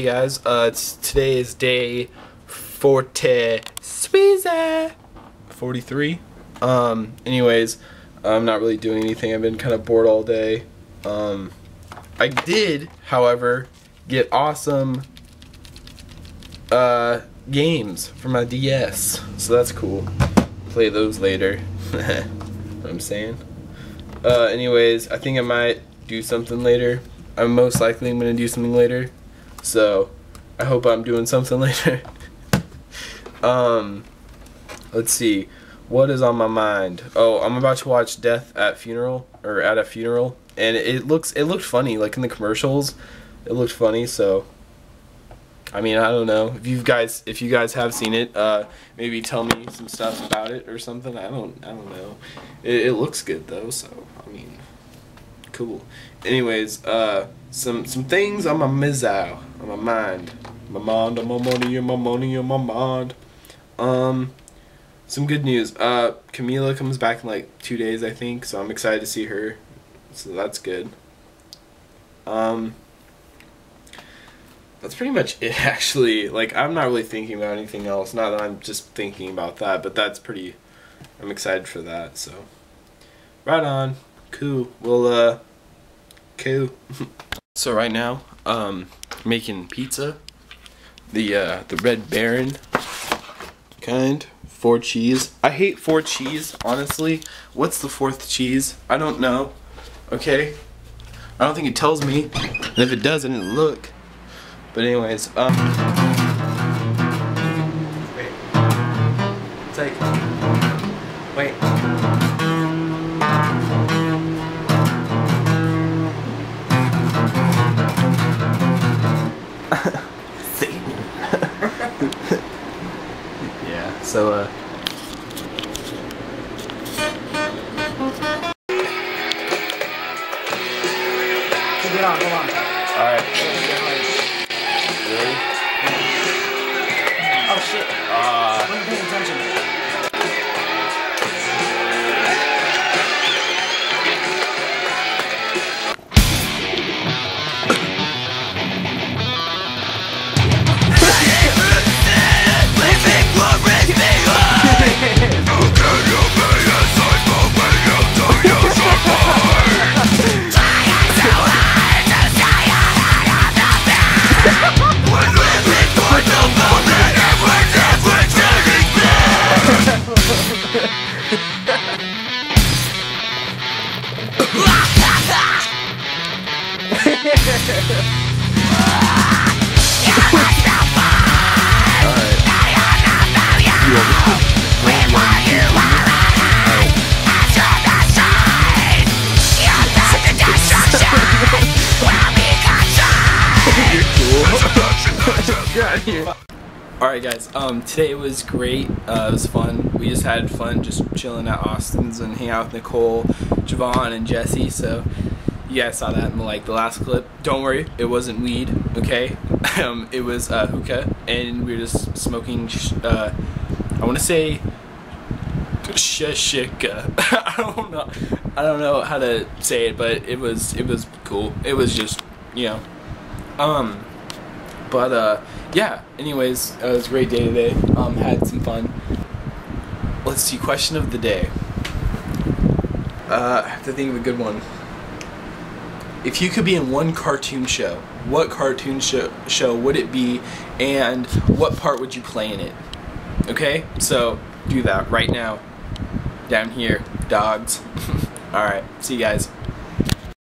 Hey guys, uh, it's, today is day 40, Squeezer, 43. Um, anyways, I'm not really doing anything. I've been kind of bored all day. Um, I did, however, get awesome uh, games for my DS, so that's cool. Play those later. what I'm saying. Uh, anyways, I think I might do something later. I'm most likely I'm gonna do something later. So I hope I'm doing something later. um, let's see. What is on my mind? Oh, I'm about to watch Death at Funeral or at a funeral, and it looks it looked funny. Like in the commercials, it looked funny. So, I mean, I don't know if you guys if you guys have seen it. Uh, maybe tell me some stuff about it or something. I don't I don't know. It, it looks good though. So I mean, cool. Anyways, uh, some some things on my mizzow, on my mind, my mind, on my money, on my money, on my mind. Um, some good news. Uh, Camila comes back in like two days, I think. So I'm excited to see her. So that's good. Um, that's pretty much it, actually. Like I'm not really thinking about anything else. Not that I'm just thinking about that, but that's pretty. I'm excited for that. So, right on. Cool. Well, uh, cool. so right now, um, making pizza. The uh, the Red Baron kind. Four cheese. I hate four cheese, honestly. What's the fourth cheese? I don't know. Okay. I don't think it tells me. And if it does, I didn't look. But anyways, um. Wait. It's like. Wait. Satan. yeah, so, uh. Alright guys, um, today was great, uh, it was fun, we just had fun just chilling at Austin's and hanging out with Nicole, Javon, and Jesse, so you I saw that in like the last clip. Don't worry, it wasn't weed, okay? um, it was uh, hookah, and we were just smoking, uh, I want to say shashika. I don't know, I don't know how to say it, but it was, it was cool. It was just, you know, um, but uh, yeah. Anyways, uh, it was a great day today. Um, had some fun. Let's see. Question of the day. Uh, I have to think of a good one. If you could be in one cartoon show, what cartoon show show would it be, and what part would you play in it? Okay, so do that right now. Down here, dogs. All right. See you guys.